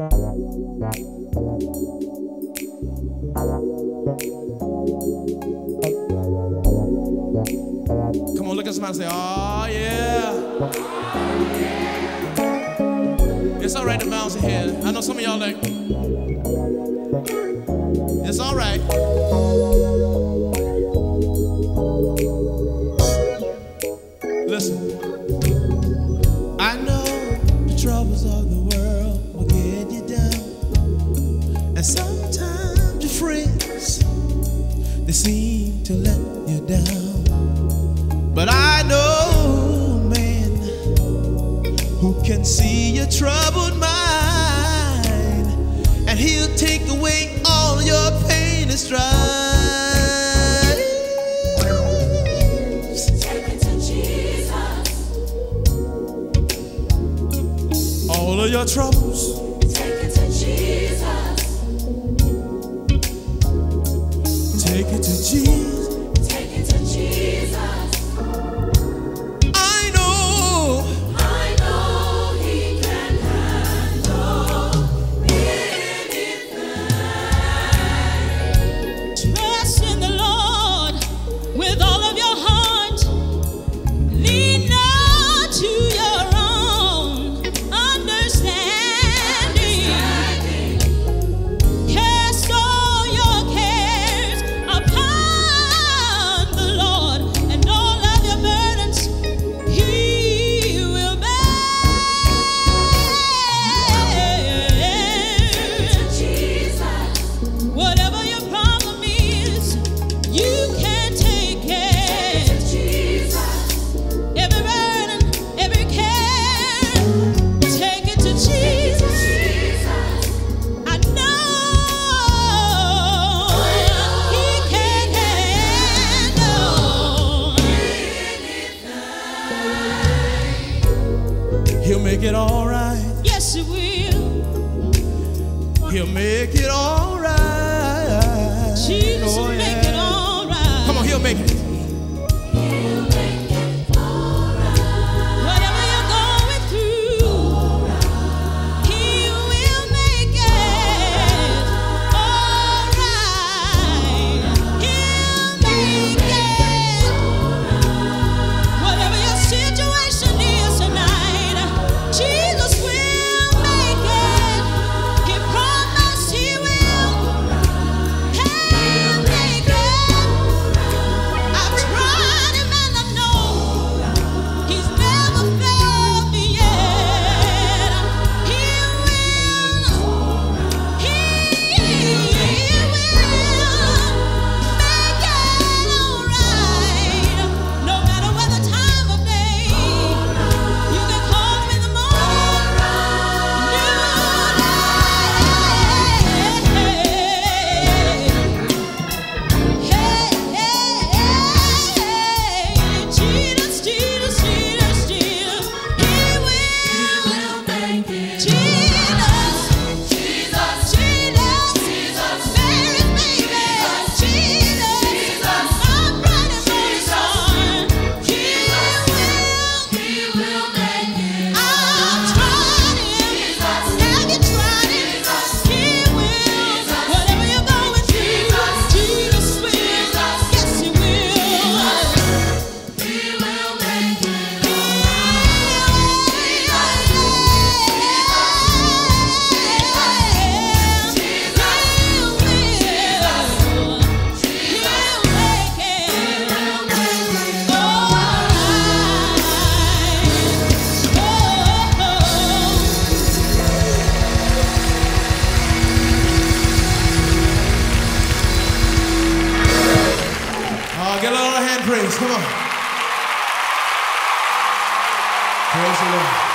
Come on, look at somebody and say, oh yeah. It's all right to bounce your head. I know some of y'all like, it's all right. to let you down. But I know a man who can see your troubled mind, and he'll take away all your pain and strife. Take it to Jesus. All of your troubles. Jesus. He'll make it all right. Yes, he will. He'll make it all right. Jesus, oh, yeah. make it all right. Come on, he'll make it. A lot of hand praise. Come on. Praise the Lord.